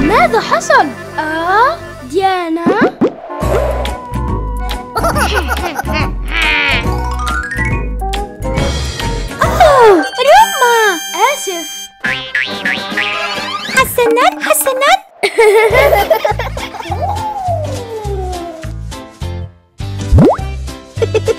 ماذا حصل؟ آه ديانا؟ أوه روما آسف حسنا حسنا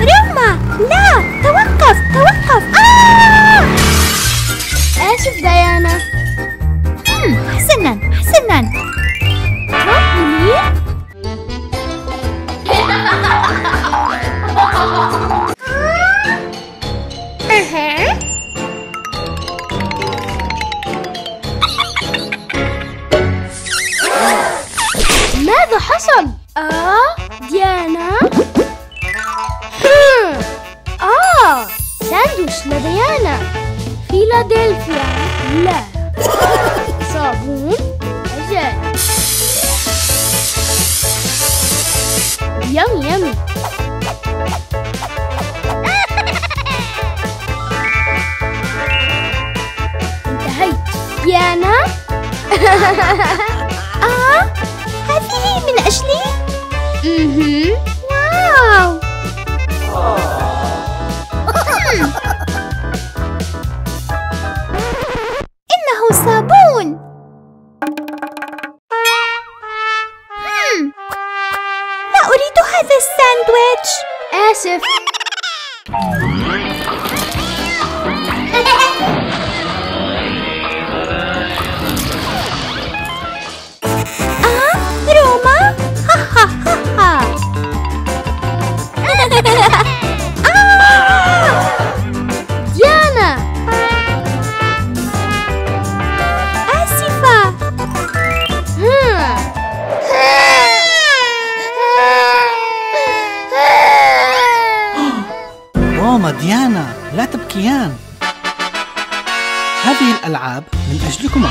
روما لا توقف توقف آه آسف ديانا حسنا حسنا؟ ماذا حصل؟ آه ديانا؟ آه ساندويش لديانا فيلادلفيا لا صابون أجل يم يم انتهيت ديانا آه هذه من أجلي؟ أها واو إنه صابون! مم. لا أريد هذا الساندويتش. آسف. ديانا لا تبكيان. هذه الألعاب من أجلكما.